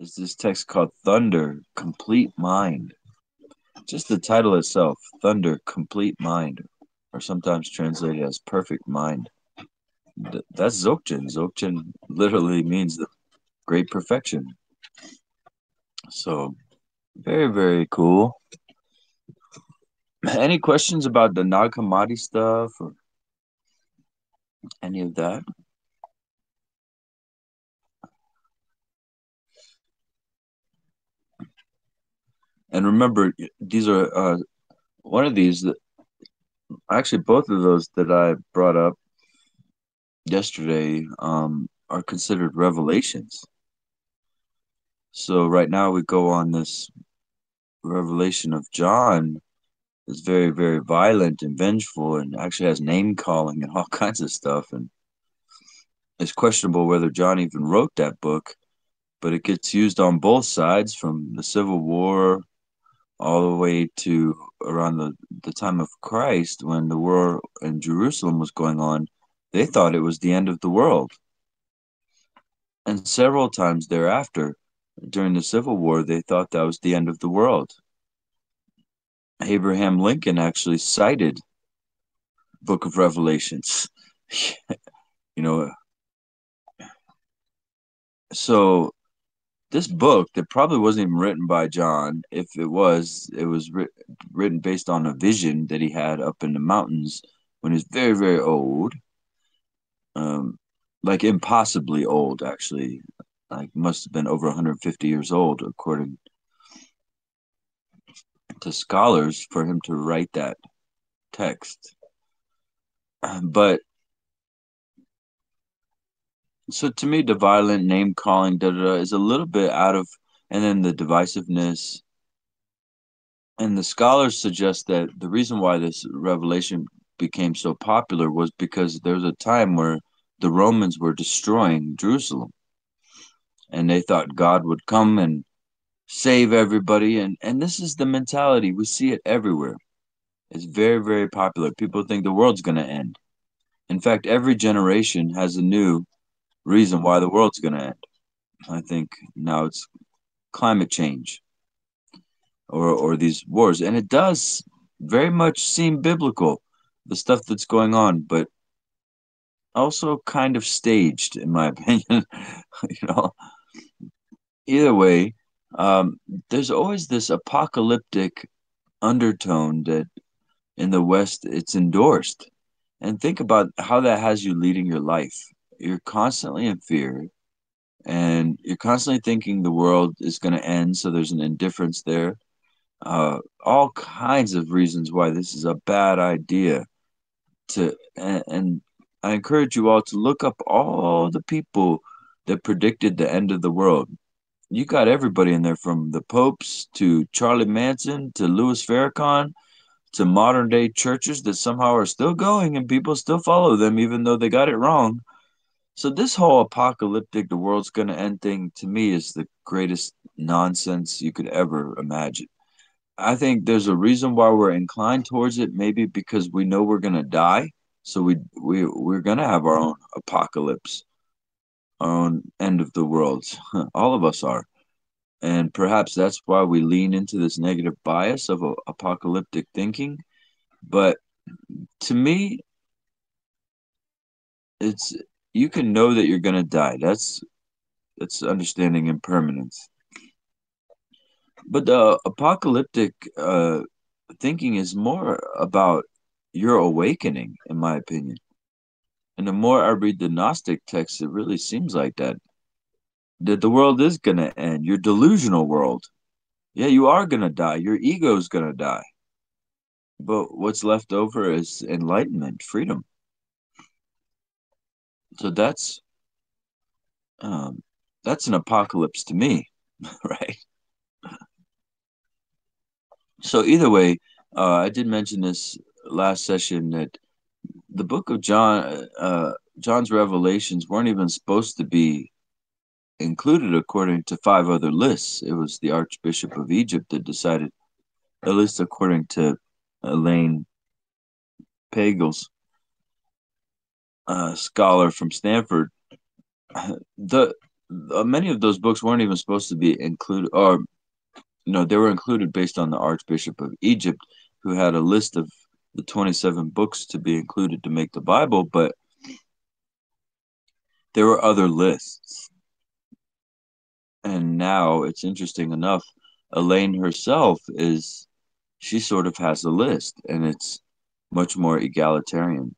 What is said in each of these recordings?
is this text called Thunder Complete Mind. Just the title itself, Thunder Complete Mind, or sometimes translated as Perfect Mind. That's Dzogchen. Dzogchen literally means the great perfection. So, very, very cool. Any questions about the Nag Hammadi stuff or any of that? And remember, these are uh, one of these that actually both of those that I brought up yesterday um, are considered revelations. So right now we go on this revelation of John is very, very violent and vengeful and actually has name calling and all kinds of stuff. And it's questionable whether John even wrote that book, but it gets used on both sides from the Civil War all the way to around the, the time of Christ when the war in Jerusalem was going on. They thought it was the end of the world. And several times thereafter, during the Civil War, they thought that was the end of the world. Abraham Lincoln actually cited Book of Revelations. you know, so this book that probably wasn't even written by John. If it was, it was ri- written based on a vision that he had up in the mountains when he was very, very old. Um, like impossibly old, actually. Like must have been over 150 years old, according to scholars, for him to write that text. But so to me, the violent name calling da, da, da, is a little bit out of, and then the divisiveness. And the scholars suggest that the reason why this revelation became so popular was because there was a time where the Romans were destroying Jerusalem. And they thought God would come and save everybody. And, and this is the mentality. We see it everywhere. It's very, very popular. People think the world's going to end. In fact, every generation has a new reason why the world's going to end. I think now it's climate change or or these wars, and it does very much seem biblical, the stuff that's going on, but also kind of staged, in my opinion. you know, either way, um, there's always this apocalyptic undertone that in the West it's endorsed. And think about how that has you leading your life you're constantly in fear and you're constantly thinking the world is going to end so there's an indifference there. Uh, all kinds of reasons why this is a bad idea to and, and i encourage you all to look up all the people that predicted the end of the world. You got everybody in there from the popes to charlie manson to louis farrakhan to modern day churches that somehow are still going and people still follow them even though they got it wrong so this whole apocalyptic, the world's going to end thing to me is the greatest nonsense you could ever imagine. I think there's a reason why we're inclined towards it, maybe because we know we're going to die. So we we we're going to have our own apocalypse, our own end of the world. All of us are. And perhaps that's why we lean into this negative bias of uh, apocalyptic thinking. But to me, it's you can know that you're going to die. That's that's understanding impermanence. But the apocalyptic uh, thinking is more about your awakening, in my opinion. And the more I read the Gnostic texts, it really seems like that. That the world is going to end. Your delusional world. Yeah, you are going to die. Your ego is going to die. But what's left over is enlightenment, freedom so that's um, that's an apocalypse to me, right? So either way, uh, I did mention this last session that the book of John, uh, John's revelations weren't even supposed to be included according to five other lists. It was the Archbishop of Egypt that decided, at least according to Elaine Pagels, uh, scholar from Stanford, the uh, many of those books weren't even supposed to be included, or no, they were included based on the Archbishop of Egypt, who had a list of the 27 books to be included to make the Bible, but there were other lists. And now it's interesting enough, Elaine herself is, she sort of has a list, and it's much more egalitarian.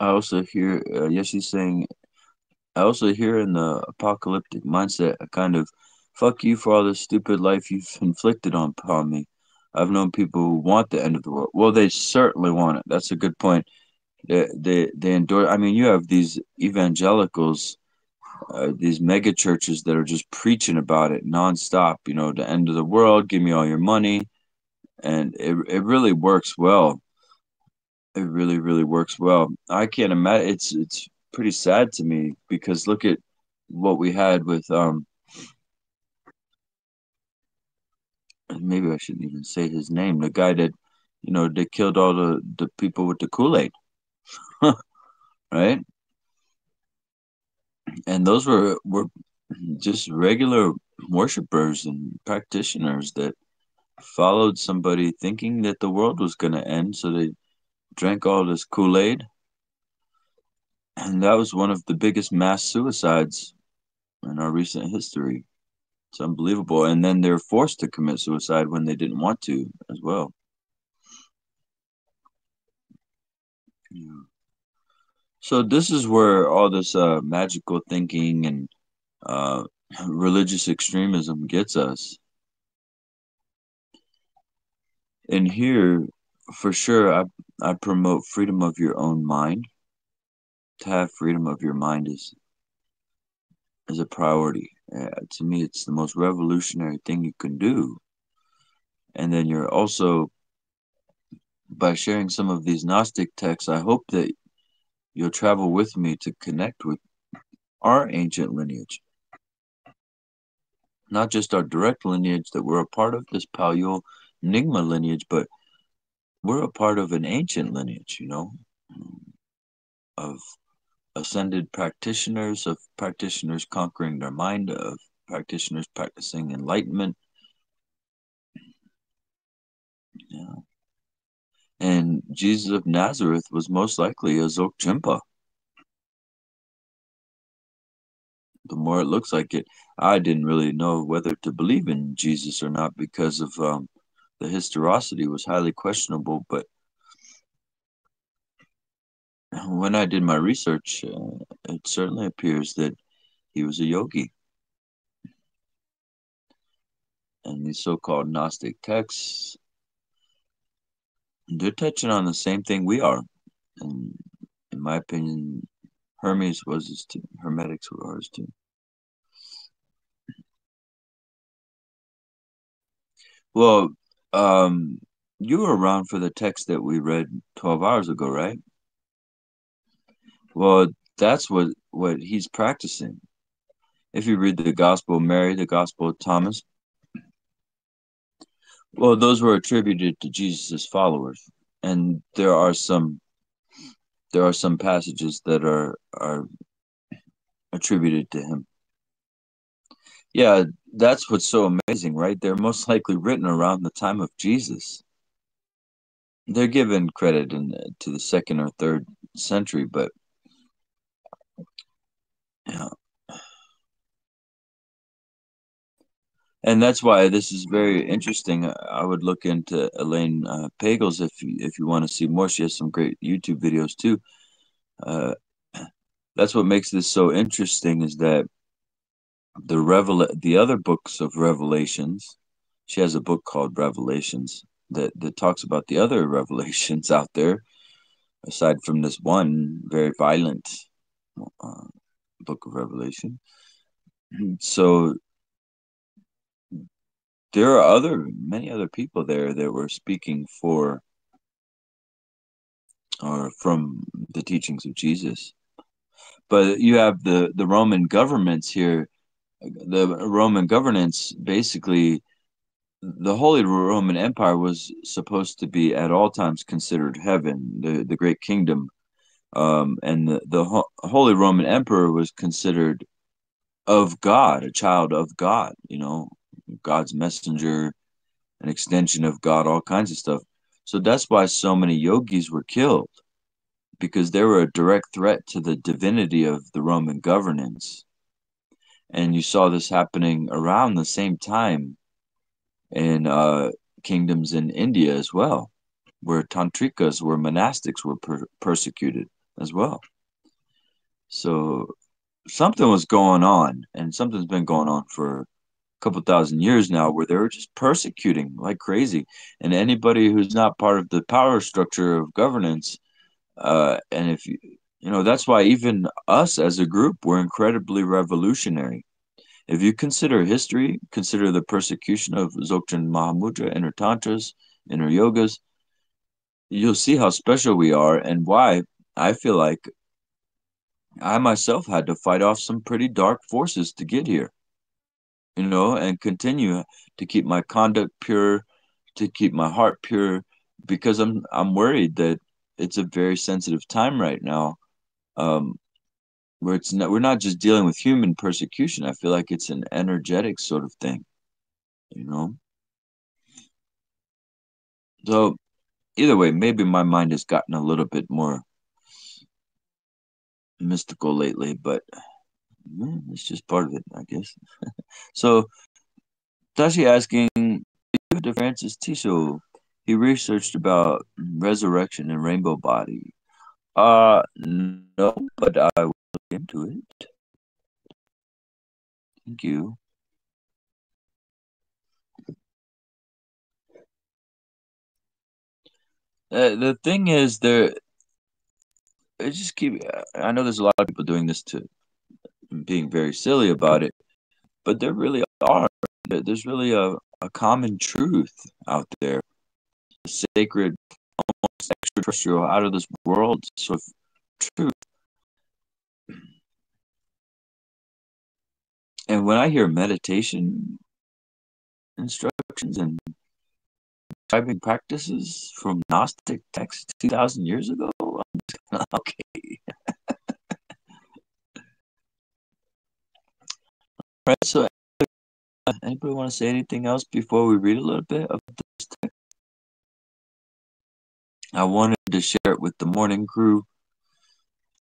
I also hear, uh, Yeshe's saying, I also hear in the apocalyptic mindset a kind of fuck you for all the stupid life you've inflicted on, upon me. I've known people who want the end of the world. Well, they certainly want it. That's a good point. They they, they endorse. I mean, you have these evangelicals, uh, these mega churches that are just preaching about it nonstop. You know, the end of the world. Give me all your money, and it it really works well it really really works well. I can't imagine it's it's pretty sad to me because look at what we had with um maybe i shouldn't even say his name the guy that you know they killed all the the people with the kool-aid right? And those were were just regular worshipers and practitioners that followed somebody thinking that the world was going to end so they drank all this Kool Aid. And that was one of the biggest mass suicides in our recent history. It's unbelievable. And then they're forced to commit suicide when they didn't want to as well. So this is where all this uh, magical thinking and uh, religious extremism gets us. And here, for sure, I I promote freedom of your own mind. To have freedom of your mind is is a priority. Uh, to me, it's the most revolutionary thing you can do. And then you're also, by sharing some of these Gnostic texts, I hope that you'll travel with me to connect with our ancient lineage. Not just our direct lineage that we're a part of, this Paleo Enigma lineage, but we're a part of an ancient lineage, you know, of ascended practitioners, of practitioners conquering their mind, of practitioners practicing enlightenment. Yeah. And Jesus of Nazareth was most likely a Dzogchen. The more it looks like it, I didn't really know whether to believe in Jesus or not because of um, the historicity was highly questionable, but when I did my research, uh, it certainly appears that he was a yogi. And these so called Gnostic texts, they're touching on the same thing we are. And in my opinion, Hermes was his too. Hermetics were ours too. Well, um, you were around for the text that we read 12 hours ago, right? Well, that's what what he's practicing. If you read the Gospel of Mary, the Gospel of Thomas, well, those were attributed to Jesus' followers, and there are some there are some passages that are are attributed to him. Yeah, that's what's so amazing, right? They're most likely written around the time of Jesus. They're given credit in to the second or third century, but yeah. And that's why this is very interesting. I would look into Elaine uh, Pagels if you, if you want to see more. She has some great YouTube videos too. Uh, that's what makes this so interesting is that the revel the other books of revelations she has a book called revelations that that talks about the other revelations out there aside from this one very violent uh, book of revelation. So there are other many other people there that were speaking for or from the teachings of jesus. But you have the the roman governments here the Roman governance basically the Holy Roman Empire was supposed to be at all times considered heaven, the the great kingdom, um, and the the Ho Holy Roman Emperor was considered of God, a child of God, you know, God's messenger, an extension of God, all kinds of stuff. So that's why so many yogis were killed because they were a direct threat to the divinity of the Roman governance. And you saw this happening around the same time in uh, kingdoms in India as well, where tantrikas, where monastics were per persecuted as well. So something was going on, and something's been going on for a couple thousand years now, where they were just persecuting like crazy, and anybody who's not part of the power structure of governance, uh, and if you you know that's why even us as a group we're incredibly revolutionary if you consider history, consider the persecution of Dzogchen Mahamudra, inner tantras, inner yogas, you'll see how special we are and why I feel like I myself had to fight off some pretty dark forces to get here, you know, and continue to keep my conduct pure, to keep my heart pure, because I'm I'm worried that it's a very sensitive time right now. Um, where it's not we're not just dealing with human persecution. I feel like it's an energetic sort of thing, you know. So either way, maybe my mind has gotten a little bit more mystical lately, but mm, it's just part of it, I guess. so Tashi asking to Francis Tiso, he researched about resurrection and rainbow body. Uh no, but I will look into it. Thank you. Uh, the thing is, there. I just keep. I know there's a lot of people doing this to, being very silly about it, but there really are. There's really a, a common truth out there, a sacred, almost extraterrestrial, out of this world of truth. And when I hear meditation instructions and describing practices from Gnostic texts 2,000 years ago, okay. right, so anybody want to say anything else before we read a little bit of this text? I wanted to share it with the morning crew.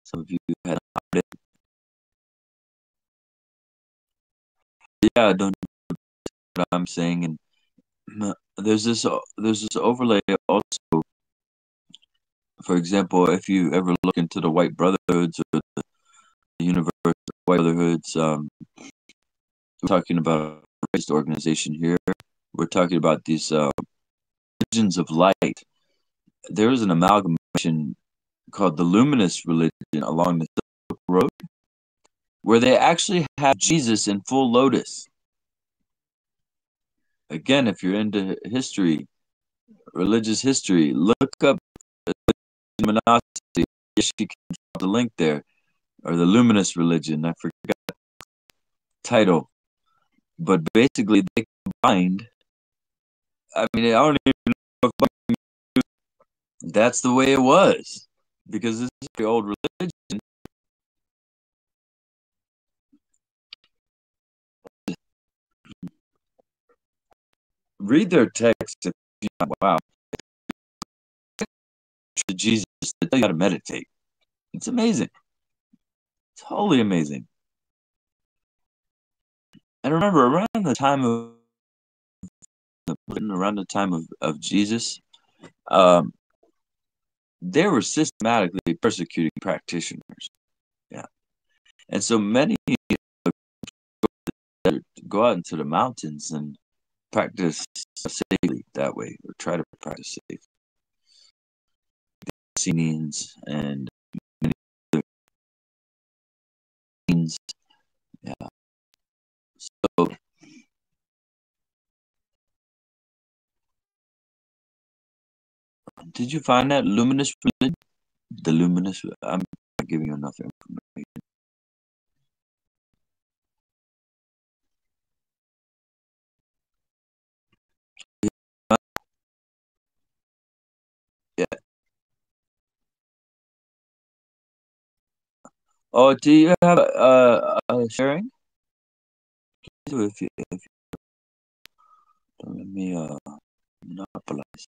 Some of you had it. Yeah, I don't know what I'm saying, and there's this there's this overlay also. For example, if you ever look into the White Brotherhoods or the, Universe White Brotherhoods, um, we're talking about a organization here. We're talking about these uh, religions of light. There is an amalgamation called the Luminous religion along the Silk Road, where they actually have Jesus in full lotus again, if you're into history, religious history, look up luminosity. Yes, you can drop the link there, or the luminous religion. I forgot title, but basically they combined. I mean, I don't even know if that's the way it was because this is the old religion. Read their text. Wow, to Jesus, they how to meditate. It's amazing. Totally amazing. And remember, around the time of around the time of, of Jesus, um, they were systematically persecuting practitioners. Yeah. And so many go out into the mountains and practice safely that way, or try to practice safely. safe. Scenes and yeah. So Did you find that luminous religion? The luminous. I'm not giving you enough information. Yeah. Oh, do you have a uh sharing? Please, if you, if you, let me uh monopolize.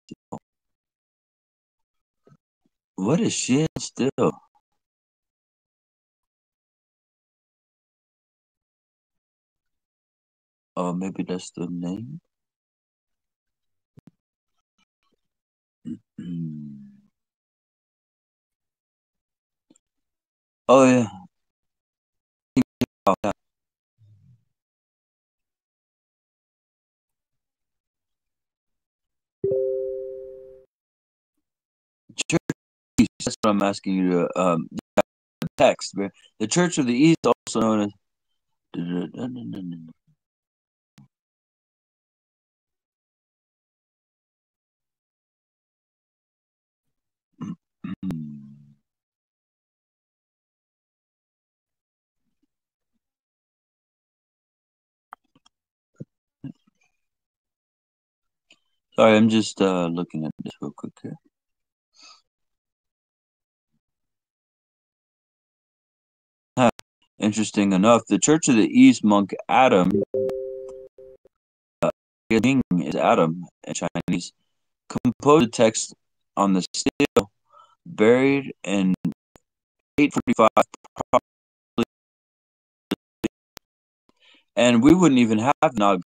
What is she still? Oh, maybe that's the name. oh yeah. That's what I'm asking you to um text. The Church of the East, also known as. Sorry, I'm just uh, looking at this real quick here. Interesting enough, the Church of the East monk Adam uh, is Adam in Chinese composed a text on the stele buried in 845 and we wouldn't even have Nag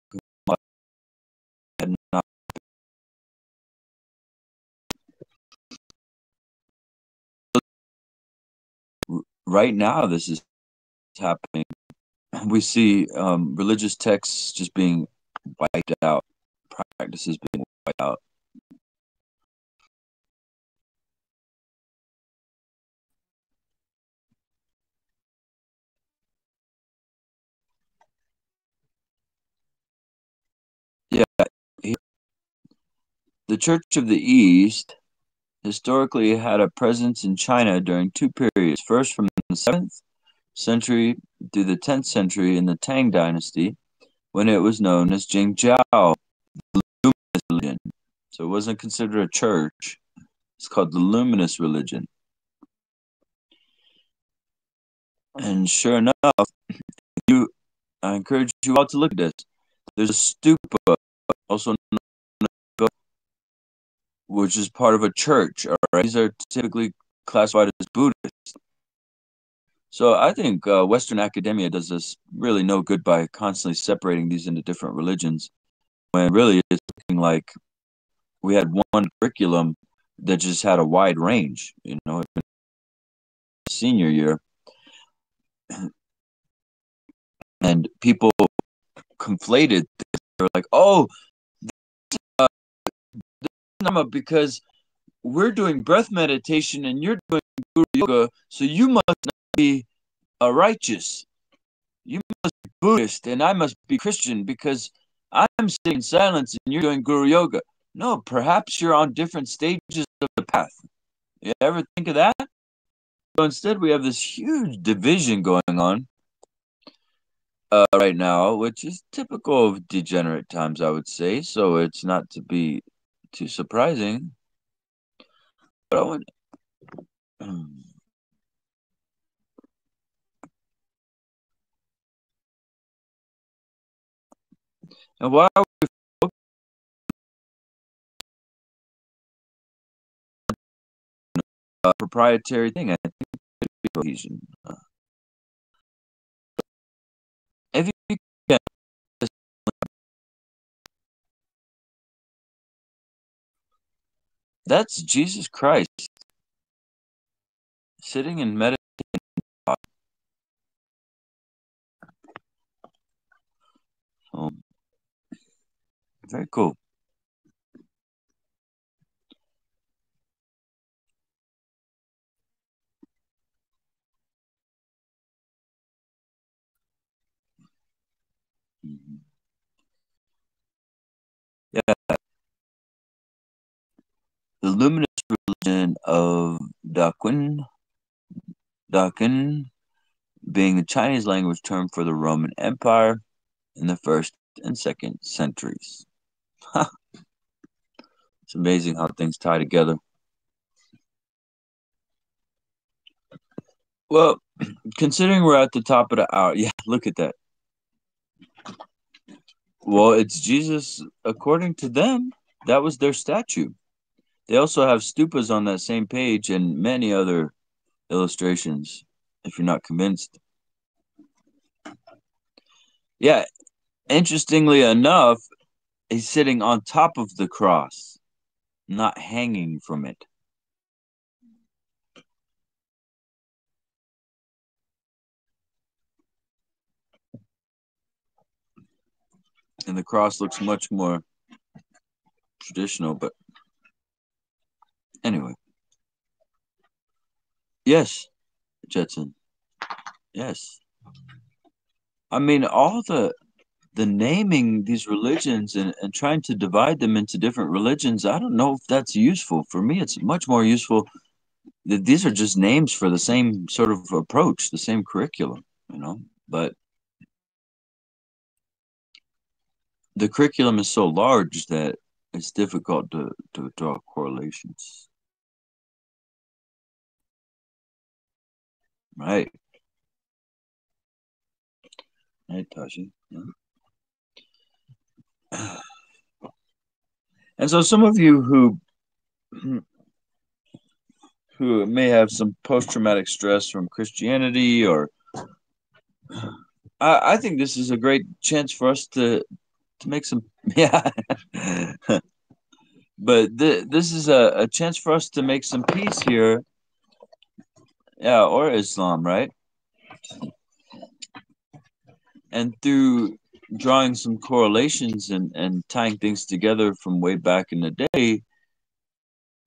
right now this is happening. We see um, religious texts just being wiped out. Practices being wiped out. Yeah the church of the east historically had a presence in china during two periods first from the 7th century through the 10th century in the Tang Dynasty, when it was known as Jingjiao, the Luminous religion. So it wasn't considered a church. It's called the Luminous religion. And sure enough, you, I encourage you all to look at this. There's a stupa, also which is part of a church. All right, these are typically classified as Buddhist. So I think uh, Western academia does us really no good by constantly separating these into different religions, when really it's looking like we had one curriculum that just had a wide range. You know, senior year, and people conflated. They're like, "Oh, this, uh, because we're doing breath meditation and you're doing yoga, so you must be a righteous. You must be Buddhist and I must be Christian because I'm sitting in silence and you're doing Guru Yoga. No, perhaps you're on different stages of the path. You ever think of that? So instead, we have this huge division going on uh, right now, which is typical of degenerate times, I would say. So it's not to be too surprising. But I want. And why are we a proprietary thing? I think cohesion. Uh, if you can, that's Jesus Christ sitting in meditating. Um, very cool. Yeah. The luminous religion of Daqin, Daqin being the Chinese language term for the Roman Empire in the first and second centuries. it's amazing how things tie together. Well, considering we're at the top of the hour, yeah, look at that. Well, it's Jesus according to them. That was their statue. They also have stupas on that same page and many other illustrations if you're not convinced. Yeah, interestingly enough, he's sitting on top of the cross, not hanging from it. And the cross looks much more traditional, but anyway. Yes, Jetson. Yes. I mean, all the the naming these religions and, and trying to divide them into different religions, I don't know if that's useful. For me, it's much more useful that these are just names for the same sort of approach, the same curriculum, you know. But the curriculum is so large that it's difficult to, to draw correlations. Right. Right, Tashi. Yeah. And so some of you who who may have some post-traumatic stress from Christianity or I, I think this is a great chance for us to to make some yeah. But th- this is a, a chance for us to make some peace here. Yeah or islam right? And through drawing some correlations and, and tying things together from way back in the day,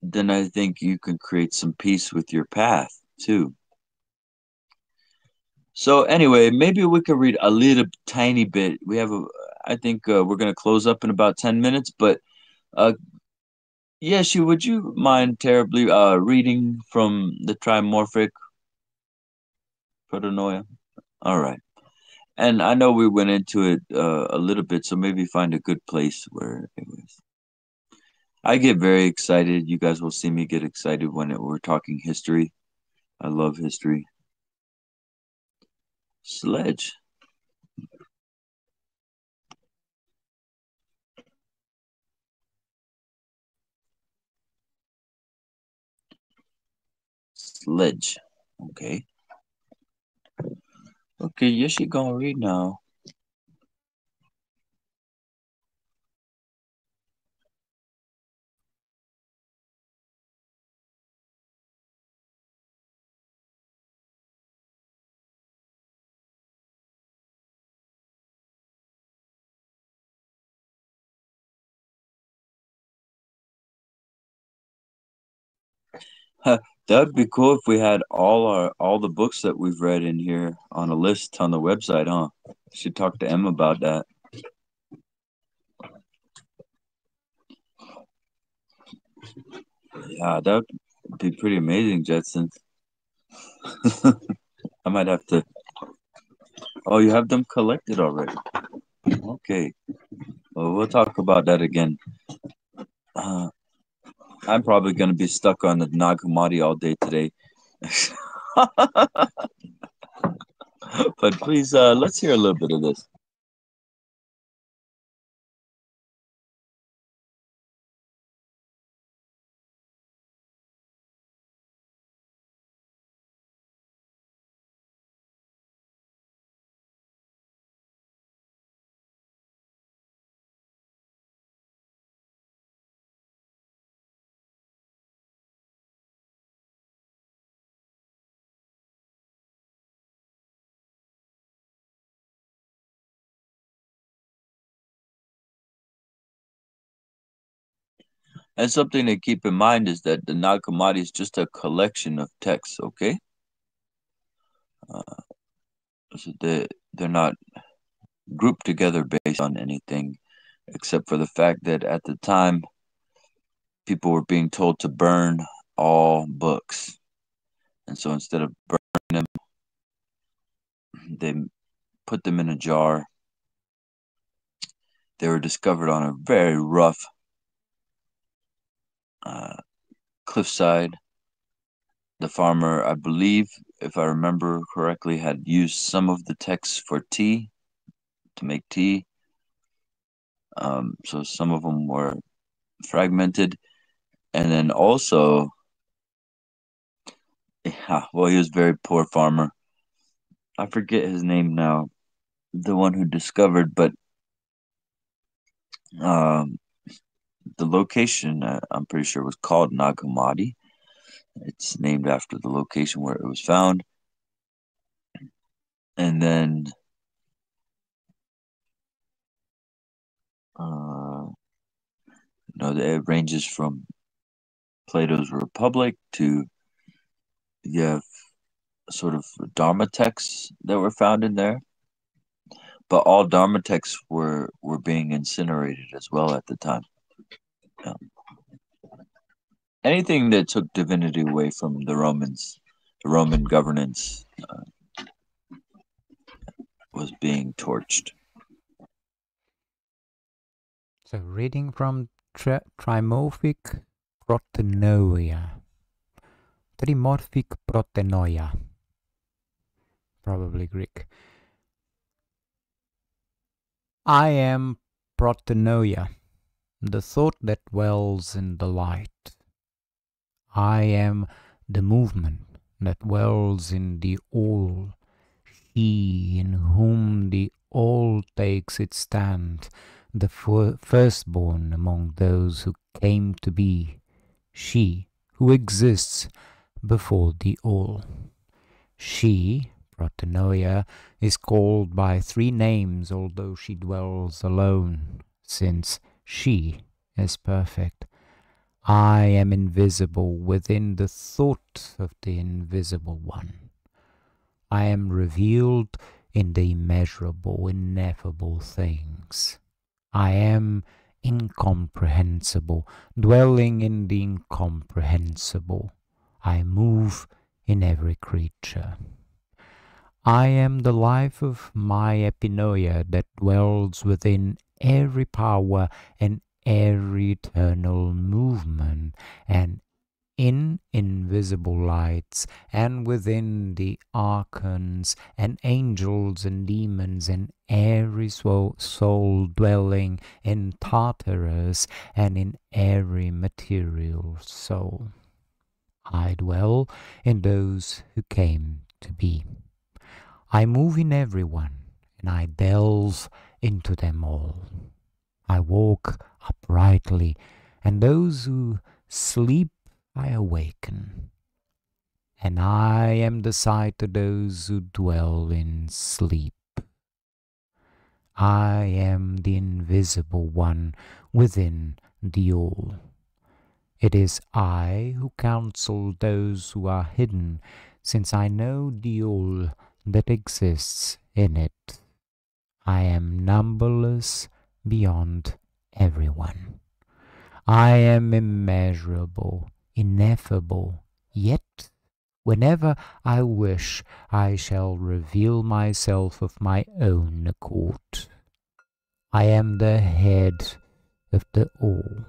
then I think you can create some peace with your path too. So anyway, maybe we could read a little tiny bit. We have a, I think uh, we're going to close up in about 10 minutes, but uh, Yeshe, would you mind terribly uh, reading from the trimorphic Protennoia? All right and I know we went into it uh, a little bit, so maybe find a good place where it was. I get very excited. You guys will see me get excited when it, we're talking history. I love history. Sledge. Sledge. Okay. Okay, Yeshe gonna read now. That'd be cool if we had all our all the books that we've read in here on a list on the website, huh? Should talk to Em about that. Yeah, that would be pretty amazing, Jetson. I might have to. Oh, you have them collected already. Okay. Well, we'll talk about that again. Uh, I'm probably going to be stuck on the Nag Hammadi all day today. but please, uh, let's hear a little bit of this. And something to keep in mind is that the Nag Hammadi is just a collection of texts, okay? Uh, so they, they're not grouped together based on anything except for the fact that at the time people were being told to burn all books. And so instead of burning them, they put them in a jar. They were discovered on a very rough uh, cliffside. The farmer, I believe, if I remember correctly, had used some of the texts for tea to make tea. Um, so some of them were fragmented, and then also, yeah, well, he was a very poor farmer. I forget his name now, the one who discovered, but um, the location uh, I'm pretty sure was called Nag Hammadi. It's named after the location where it was found. And then uh, you know, it ranges from Plato's Republic to you have sort of Dharma texts that were found in there. But all Dharma texts were, were being incinerated as well at the time. Anything that took divinity away from the Romans, the Roman governance, uh, was being torched. So, reading from tri- Trimorphic Protennoia. Trimorphic Protennoia. Probably Greek. I am Protennoia, the thought that dwells in the light. I am the movement that dwells in the all, he in whom the all takes its stand, the firstborn among those who came to be, she who exists before the all. She, Protennoia, is called by three names although she dwells alone, since she is perfect. I am invisible within the thought of the invisible one. I am revealed in the immeasurable, ineffable things. I am incomprehensible, dwelling in the incomprehensible. I move in every creature. I am the life of my epinoia that dwells within every power and every eternal movement, and in invisible lights, and within the archons, and angels, and demons, and every soul dwelling in Tartarus, and in every material soul. I dwell in those who came to be. I move in everyone, and I delve into them all. I walk uprightly, and those who sleep I awaken, and I am the sight of those who dwell in sleep. I am the invisible one within the all. It is I who counsel those who are hidden, since I know the all that exists in it. I am numberless beyond everyone. I am immeasurable ineffable, yet whenever I wish I shall reveal myself of my own accord. I am the head of the all.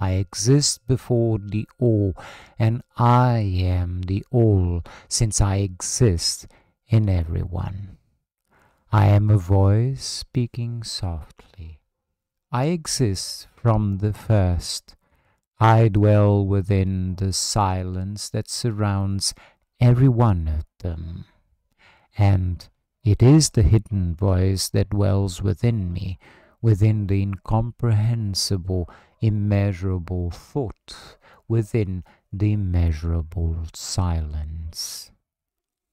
I exist before the all, and I am the all, since I exist in everyone. I am a voice speaking softly. I exist from the first, I dwell within the silence that surrounds every one of them. And it is the hidden voice that dwells within me, within the incomprehensible, immeasurable thought, within the immeasurable silence.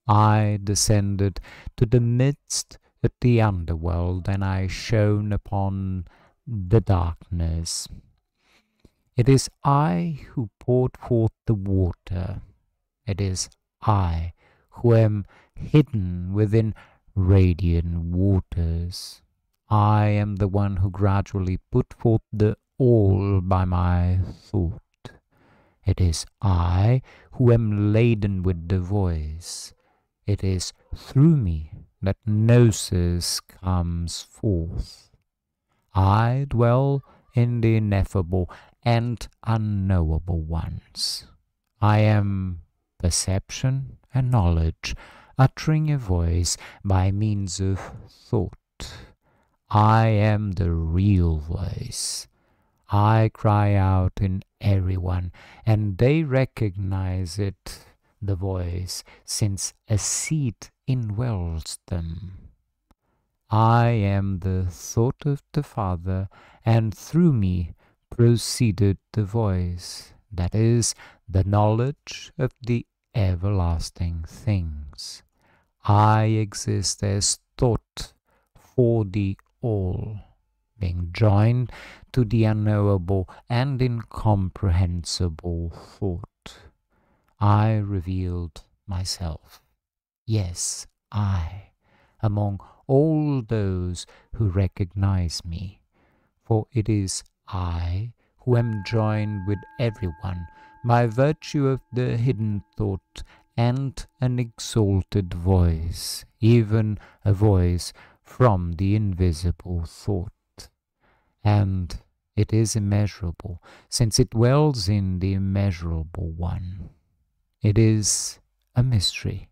I descended to the midst of the underworld, and I shone upon the darkness. It is I who poured forth the water. It is I who am hidden within radiant waters. I am the one who gradually put forth the all by my thought. It is I who am laden with the voice. It is through me that gnosis comes forth. I dwell in the ineffable and unknowable ones. I am perception and knowledge, uttering a voice by means of thought. I am the real voice. I cry out in everyone, and they recognize it, the voice, since a seed indwells them. I am the thought of the Father, and through me proceeded the voice, that is, the knowledge of the everlasting things. I exist as thought for the all, being joined to the unknowable and incomprehensible thought. I revealed myself, yes, I, among all those who recognize me, for it is I who am joined with everyone by virtue of the hidden thought and an exalted voice, even a voice from the invisible thought. And it is immeasurable, since it dwells in the immeasurable one. It is a mystery.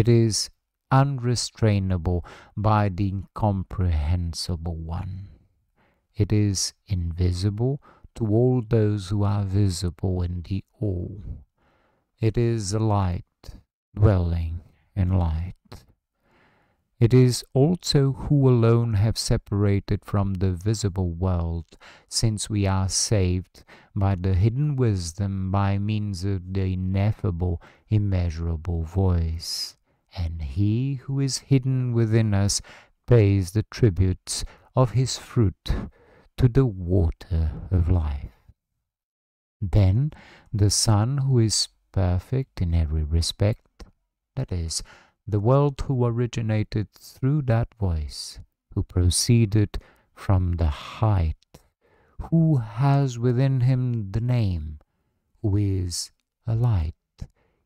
It is unrestrainable by the incomprehensible one. It is invisible to all those who are visible in the all. It is a light dwelling in light. It is also who alone have separated from the visible world, since we are saved by the hidden wisdom by means of the ineffable, immeasurable voice. And he who is hidden within us pays the tributes of his fruit to the water of life. Then the Son who is perfect in every respect, that is, the world who originated through that voice, who proceeded from the height, who has within him the name, who is a light.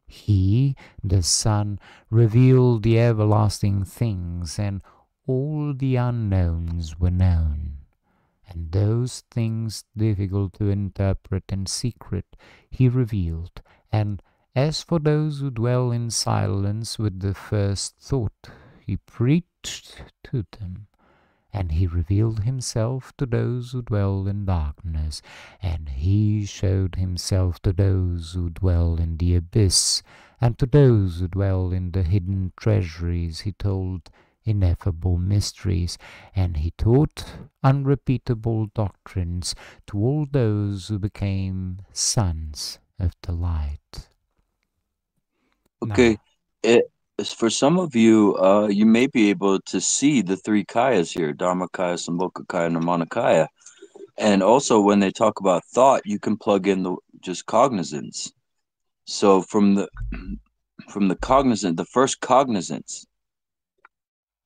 He, the Son, revealed the everlasting things, and all the unknowns were known. And those things difficult to interpret and secret he revealed, and as for those who dwell in silence with the first thought, he preached to them, and he revealed himself to those who dwell in darkness, and he showed himself to those who dwell in the abyss, and to those who dwell in the hidden treasuries he told ineffable mysteries, and he taught unrepeatable doctrines to all those who became sons of the light. Okay, it for some of you, uh, you may be able to see the three kayas here: Dharmakaya, Sambhogakaya, and Nirmanakaya. And also, when they talk about thought, you can plug in the just cognizance. So from the from the cognizant, the first cognizance,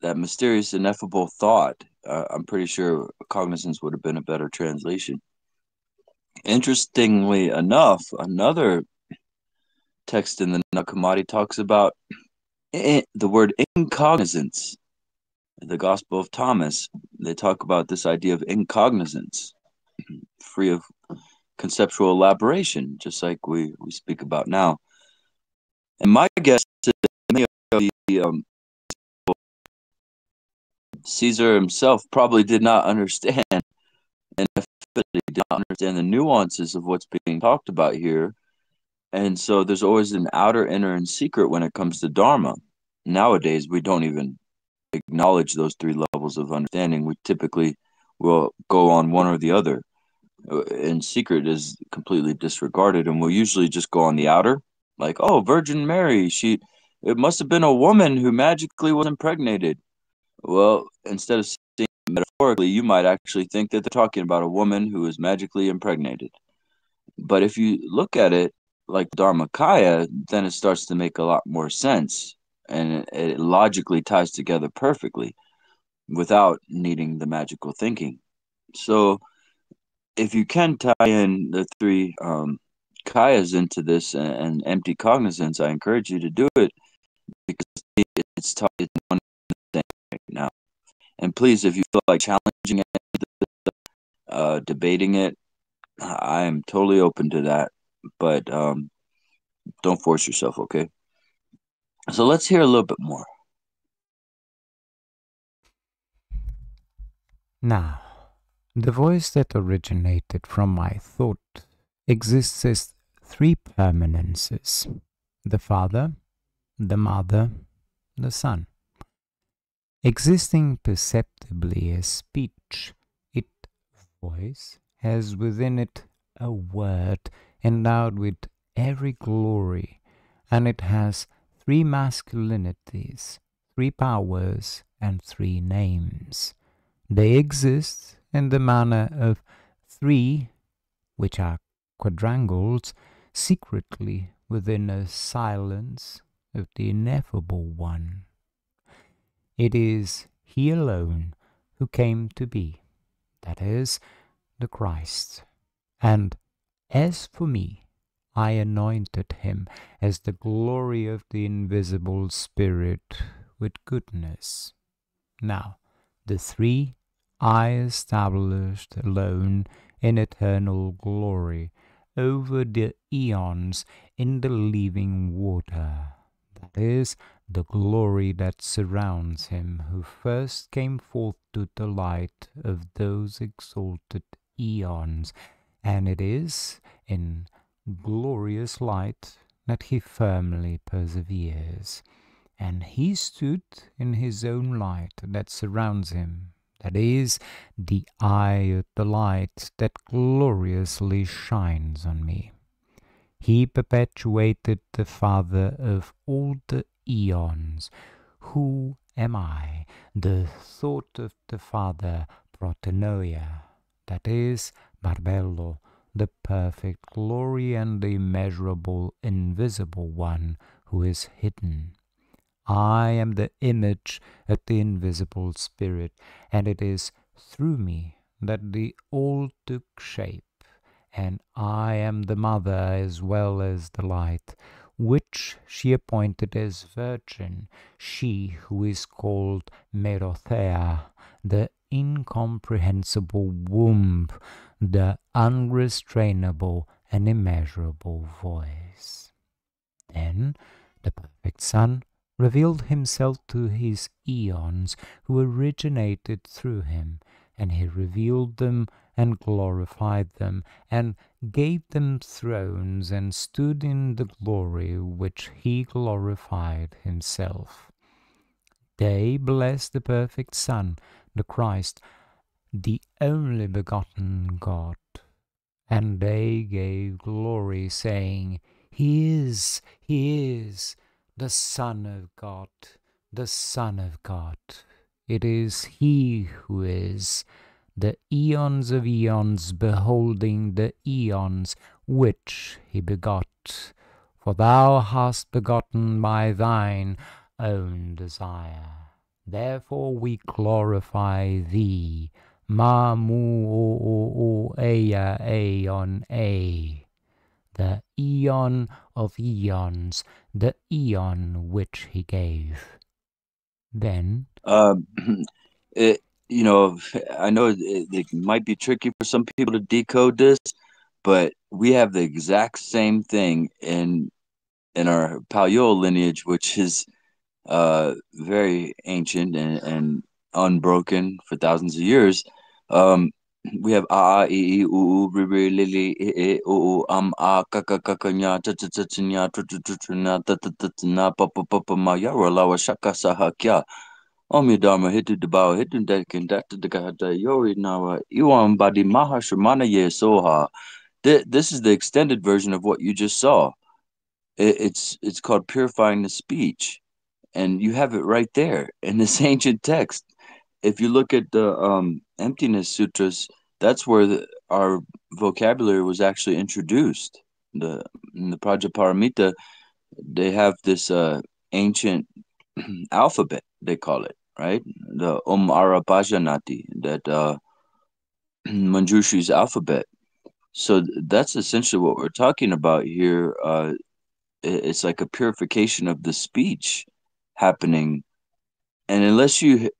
that mysterious, ineffable thought. Uh, I'm pretty sure cognizance would have been a better translation. Interestingly enough, another text in the Nag Hammadi talks about the word incognizance. The Gospel of Thomas, they talk about this idea of incognizance, free of conceptual elaboration, just like we, we speak about now. And my guess is many of the um, Caesar himself probably did not understand, and if he did not understand the nuances of what's being talked about here and so there's always an outer, inner, and secret when it comes to Dharma. Nowadays, we don't even acknowledge those three levels of understanding. We typically will go on one or the other. Uh, and secret is completely disregarded. And we'll usually just go on the outer, like, oh, Virgin Mary, she, it must have been a woman who magically was impregnated. Well, instead of seeing metaphorically, you might actually think that they're talking about a woman who is magically impregnated. But if you look at it like Dharmakaya, then it starts to make a lot more sense and it, it logically ties together perfectly without needing the magical thinking. So, if you can tie in the three um, kayas into this and, and, empty cognizance, I encourage you to do it because it's, t- it's one thing right now. And please, if you feel like challenging it, uh, debating it, I am totally open to that but um, don't force yourself, okay? So let's hear a little bit more. Now, the voice that originated from my thought exists as three permanences the Father, the Mother, the Son. Existing perceptibly as speech, it, voice, has within it a word endowed with every glory, and it has three masculinities, three powers, and three names. They exist in the manner of three, which are quadrangles, secretly within a silence of the ineffable one. It is He alone who came to be, that is, the Christ. And as for me, I anointed him as the glory of the invisible Spirit with goodness. Now, the three I established alone in eternal glory over the eons in the living water. That is, the glory that surrounds him who first came forth to the light of those exalted eons, and it is in glorious light that he firmly perseveres. And he stood in his own light that surrounds him, that is, the eye of the light that gloriously shines on me. He perpetuated the Father of all the eons. Who am I? The thought of the Father, Protennoia, that is, Barbelo, the perfect glory and the immeasurable, invisible one who is hidden. I am the image of the invisible Spirit, and it is through me that the all took shape, and I am the mother as well as the light, which she appointed as virgin, she who is called Meirothea, the incomprehensible womb, the unrestrainable and immeasurable voice. Then the perfect Son revealed himself to his eons who originated through him, and he revealed them and glorified them, and gave them thrones, and stood in the glory which he glorified himself. They blessed the perfect Son, the Christ, the only begotten God, and they gave glory, saying, He is, He is, the Son of God, the Son of God. It is He who is, the eons of eons beholding the eons which He begot. For Thou hast begotten by Thine own desire. Therefore we glorify Thee. Ma mu o o o ea aeon a the eon of eons, the eon which he gave. Then, um, it, you know, I know it, it, might be tricky for some people to decode this, but we have the exact same thing in in our Palyul lineage, which is uh, very ancient and, and unbroken for thousands of years. Um, we have a e e u u ri ri li li e e u u um a ka ka ka ka nya ta. This is the extended version of what you just saw. It's it's called purifying the speech, and you have it right there in this ancient text if you look at the um, emptiness sutras, that's where the, our vocabulary was actually introduced. The in the Prajnaparamita, they have this uh, ancient alphabet. They call it right, the Om Arabhajanati, that uh, alphabet. So that's essentially what we're talking about here. Uh, it's like a purification of the speech happening, and unless you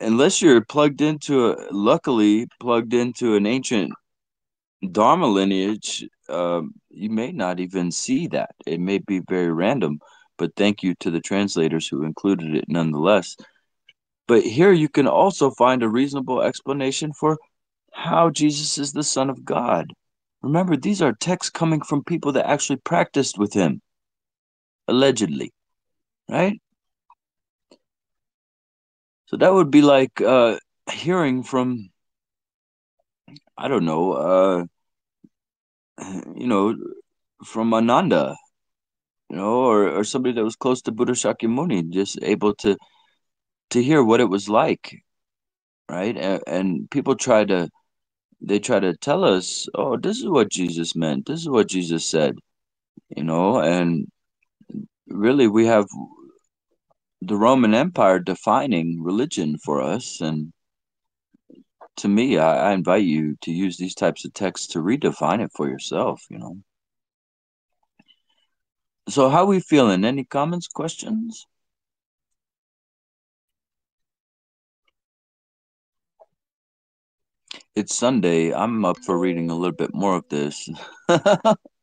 unless you're plugged into a luckily plugged into an ancient dharma lineage um, you may not even see that. It may be very random, but thank you to the translators who included it nonetheless. But here you can also find a reasonable explanation for how Jesus is the Son of God. Remember, these are texts coming from people that actually practiced with him, allegedly, right? So that would be like uh, hearing from, I don't know, uh, you know, from Ananda, you know, or, or somebody that was close to Buddha Shakyamuni, just able to to hear what it was like, right? And, and people try to they try to tell us, oh, this is what Jesus meant, this is what Jesus said, you know, and really we have the Roman Empire defining religion for us. And to me, I, I invite you to use these types of texts to redefine it for yourself, you know. So how we feeling? Any comments, questions? It's Sunday. I'm up for reading a little bit more of this.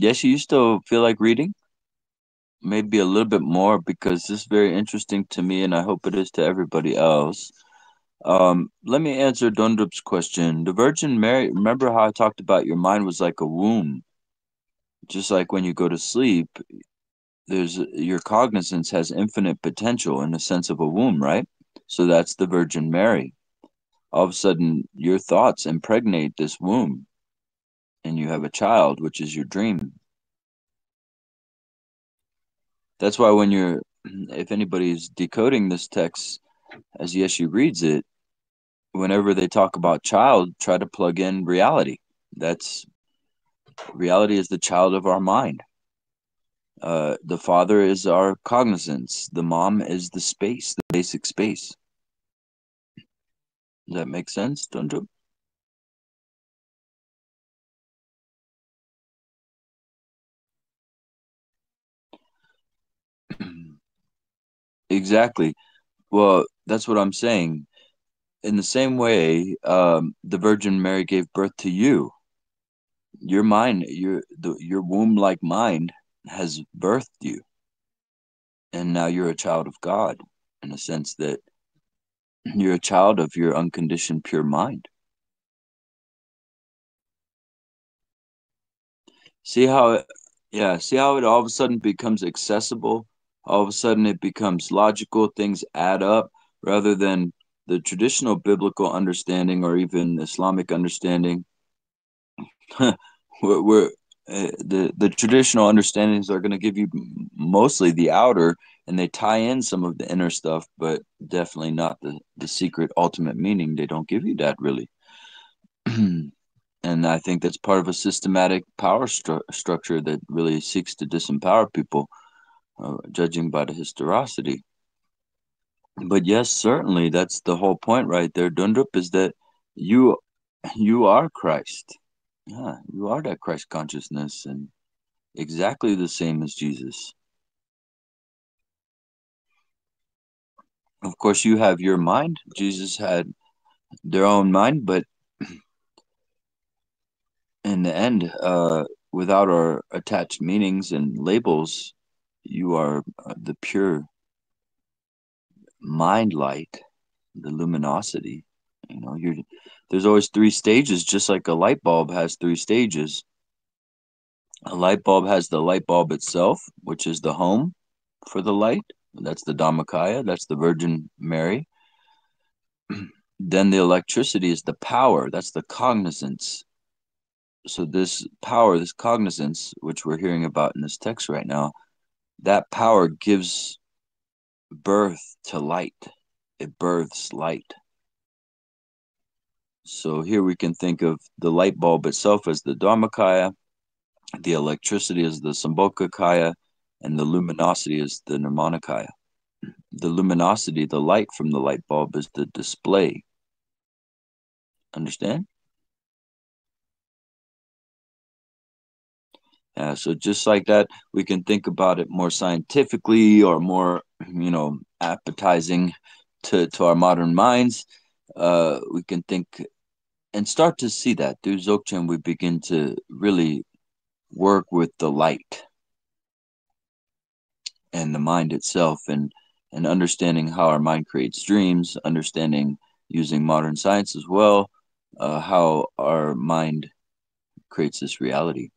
yes, you still feel like reading? Maybe a little bit more because this is very interesting to me and I hope it is to everybody else. Um, let me answer Dundrup's question. The Virgin Mary, remember how I talked about your mind was like a womb? Just like when you go to sleep, there's your cognizance has infinite potential in the sense of a womb, right? So that's the Virgin Mary. All of a sudden, your thoughts impregnate this womb, and you have a child, which is your dream. That's why when you're, if anybody's decoding this text as Yeshe reads it, whenever they talk about child, try to plug in reality. That's reality is the child of our mind. Uh, the father is our cognizance. The mom is the space, the basic space. Does that make sense, Dundrup? Exactly. Well, that's what I'm saying. In the same way, um, the Virgin Mary gave birth to you. Your mind, your the, your womb-like mind has birthed you. And now you're a child of God in a sense that you're a child of your unconditioned pure mind. See how it, yeah, see how it all of a sudden becomes accessible? All of a sudden it becomes logical, things add up rather than the traditional biblical understanding or even Islamic understanding. we're, we're uh, the the traditional understandings are going to give you mostly the outer and they tie in some of the inner stuff but definitely not the the secret ultimate meaning they don't give you that really and i think that's part of a systematic power stru- structure that really seeks to disempower people uh, judging by the historicity but yes certainly that's the whole point right there dundrup is that you you are christ yeah, you are that Christ consciousness and exactly the same as Jesus. Of course, you have your mind. Jesus had their own mind, but in the end, uh, without our attached meanings and labels, you are uh, the pure mind light, the luminosity. You know, you're there's always three stages, just like a light bulb has three stages. A light bulb has the light bulb itself, which is the home for the light. That's the Dharmakaya, that's the Virgin Mary. then the electricity is the power, that's the cognizance. So, this power, this cognizance, which we're hearing about in this text right now, that power gives birth to light. It births light. So here we can think of the light bulb itself as the Dharmakaya, the electricity is the Sambhogakaya, and the luminosity is the Nirmanakaya. The luminosity, the light from the light bulb, is the display. Understand? Yeah, so just like that, we can think about it more scientifically or more, you know, appetizing to, to our modern minds. uh, we can think and start to see that through Dzogchen, we begin to really work with the light and the mind itself and and understanding how our mind creates dreams, understanding using modern science as well, uh, how our mind creates this reality.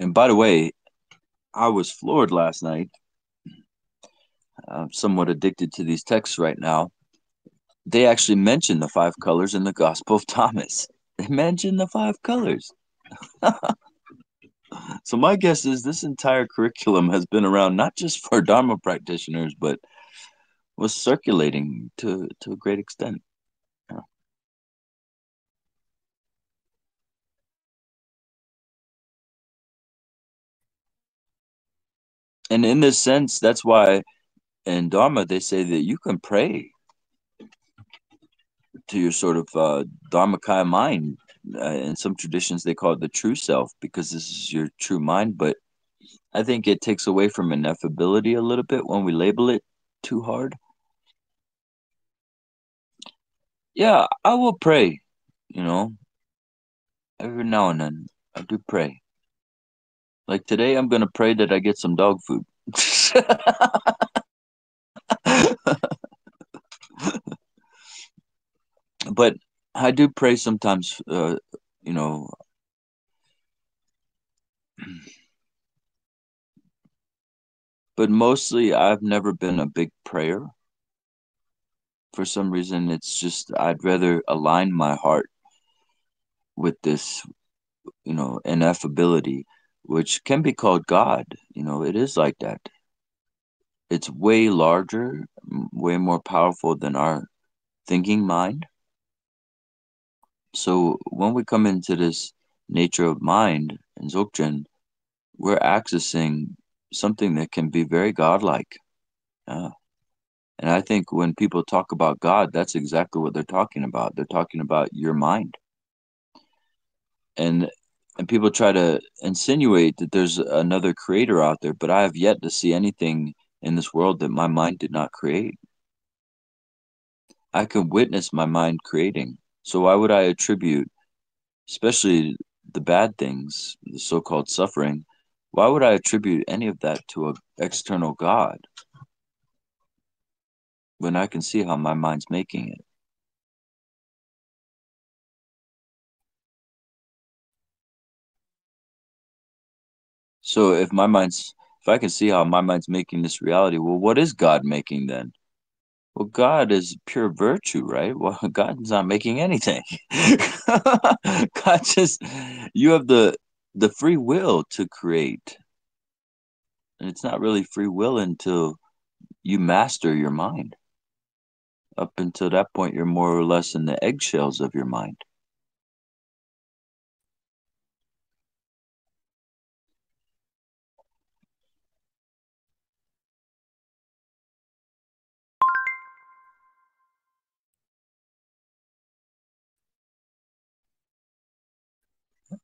And by the way, I was floored last night. I'm somewhat addicted to these texts right now. They actually mention the five colors in the Gospel of Thomas. They mention the five colors. so my guess is this entire curriculum has been around not just for Dharma practitioners, but was circulating to to a great extent. And in this sense, that's why in Dharma they say that you can pray to your sort of uh, Dharmakaya mind. Uh, in some traditions, they call it the true self because this is your true mind. But I think it takes away from ineffability a little bit when we label it too hard. Yeah, I will pray, you know, every now and then. I do pray. Like today, I'm going to pray that I get some dog food. but I do pray sometimes, uh, you know. But mostly, I've never been a big prayer. For some reason, it's just I'd rather align my heart with this, you know, ineffability, which can be called God. You know, it is like that. It's way larger, way more powerful than our thinking mind. So when we come into this nature of mind in Dzogchen, we're accessing something that can be very godlike. And I think when people talk about God, that's exactly what they're talking about. They're talking about your mind. And and people try to insinuate that there's another creator out there, but I have yet to see anything in this world that my mind did not create. I can witness my mind creating. So why would I attribute, especially the bad things, the so-called suffering, why would I attribute any of that to an external God when I can see how my mind's making it? So if my mind's if I can see how my mind's making this reality, well, what is God making then? Well, God is pure virtue, right? Well, God's not making anything. God just you have the the free will to create. And it's not really free will until you master your mind. Up until that point, you're more or less in the eggshells of your mind.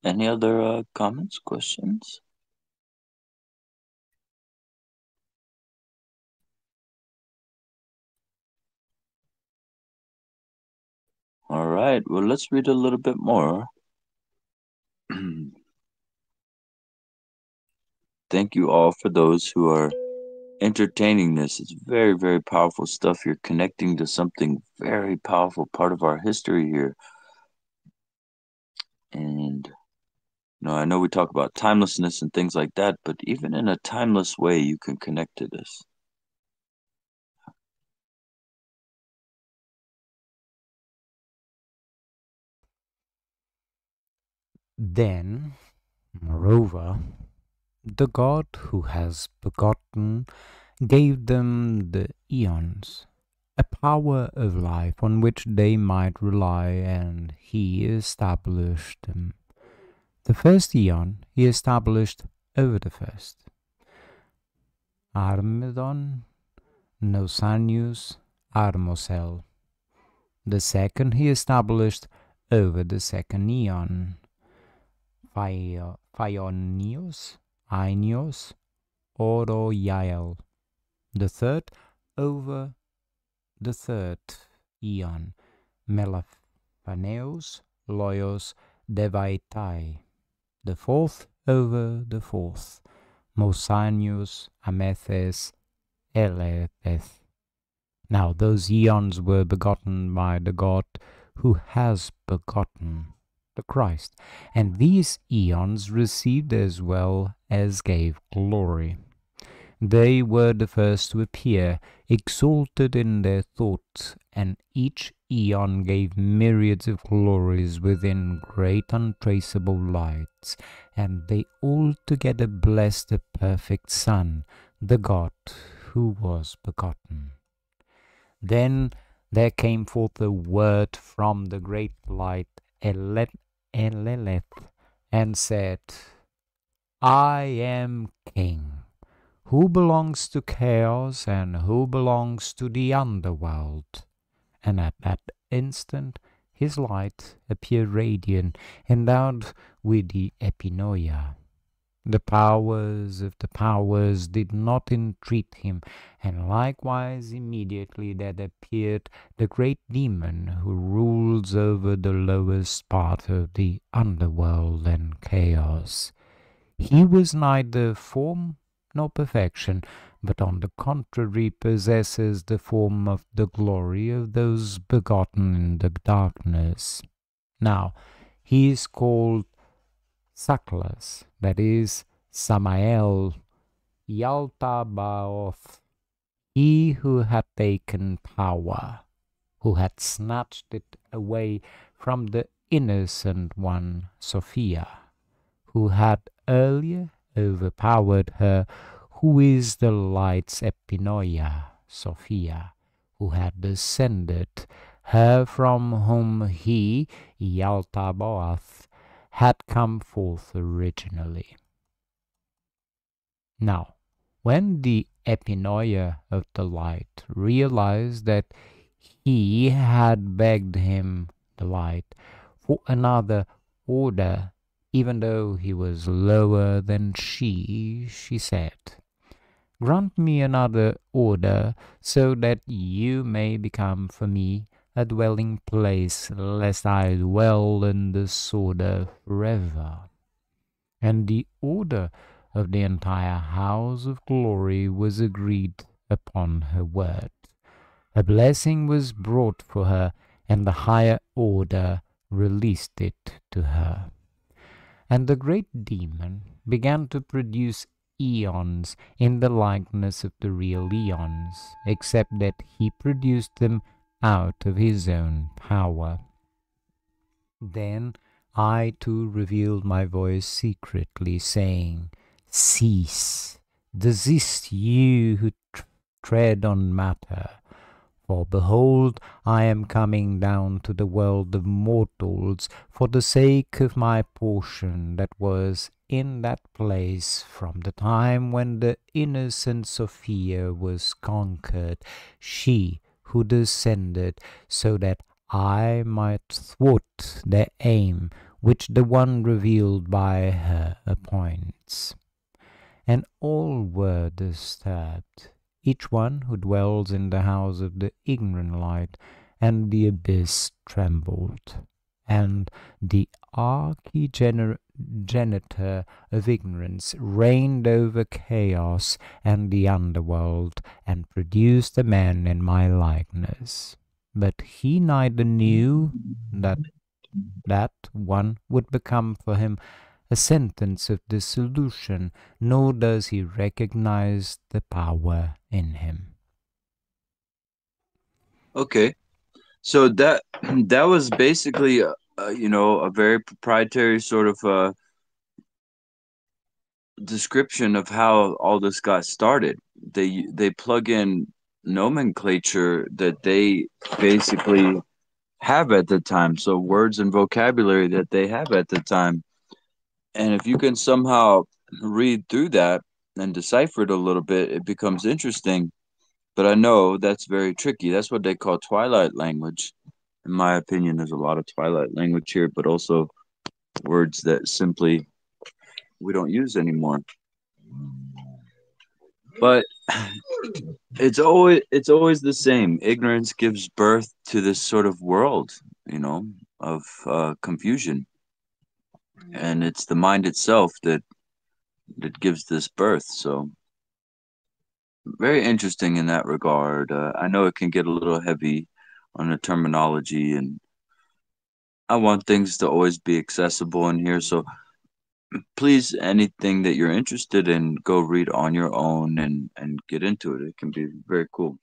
Any other uh, comments, questions? All right, well, let's read a little bit more. Thank you all for those who are entertaining this. It's very, very powerful stuff. You're connecting to something very powerful, part of our history here. And you know, I know we talk about timelessness and things like that, but even in a timeless way, you can connect to this. Then, moreover, the God who has begotten gave them the eons, a power of life on which they might rely, and he established them. The first eon he established over the first. Armedon, Nousanios, Harmozel. The second he established over the second eon. Phaionios, Ainios, Oroiael. The third over the third eon, Mellephaneus Loios Daveithai. The fourth over the fourth, Musanios Amethes Eleleth. Now those eons were begotten by the God who has begotten the Christ, and these eons received as well as gave glory. They were the first to appear, exalted in their thoughts, and each eon gave myriads of glories within great untraceable lights, and they altogether blessed the perfect Son, the God who was begotten. Then there came forth a word from the great light, Eleleth, and said, I am King who belongs to chaos and who belongs to the underworld. And at that instant his light appeared radiant, endowed with the epinoia. The powers of the powers did not entreat him, and likewise immediately there appeared the great demon who rules over the lowest part of the underworld and chaos. He was neither form no perfection, but on the contrary possesses the form of the glory of those begotten in the darkness. Now, he is called Saklas, that is, Samael, Yaldabaoth, he who had taken power, who had snatched it away from the innocent one, Sophia, who had earlier overpowered her, who is the light's epinoia, Sophia, who had descended, her from whom he, Yaldabaoth, had come forth originally. Now, when the epinoia of the light realized that he had begged him, the light, for another order even though he was lower than she, she said, Grant me another order, so that you may become for me a dwelling place, lest I dwell in this order forever. And the order of the entire house of glory was agreed upon her word. A blessing was brought for her, and the higher order released it to her. And the great demon began to produce eons in the likeness of the real eons, except that he produced them out of his own power. Then I too revealed my voice secretly, saying, Cease, desist you who tread on matter, for behold, I am coming down to the world of mortals for the sake of my portion that was in that place from the time when the innocent Sophia was conquered, she who descended, so that I might thwart their aim which the one revealed by her appoints. And all were disturbed each one who dwells in the house of the ignorant light, and the abyss trembled. And the archigenetor of ignorance reigned over chaos and the underworld, and produced a man in my likeness. But he neither knew that that one would become for him a sentence of dissolution, nor does he recognize the power in him. Okay, so that that was basically, uh, uh, you know, a very proprietary sort of uh, description of how all this got started. They they plug in nomenclature that they basically have at the time, so words and vocabulary that they have at the time and if you can somehow read through that and decipher it a little bit, it becomes interesting. But I know that's very tricky. That's what they call twilight language. In my opinion, there's a lot of twilight language here, but also words that simply we don't use anymore. but it's always it's always the same ignorance gives birth to this sort of world you know of uh, confusion and it's the mind itself that that gives this birth so. Very interesting in that regard. Uh, i know it can get a little heavy on the terminology and i want things to always be accessible in here so please anything that you're interested in go read on your own and and get into it. It can be very cool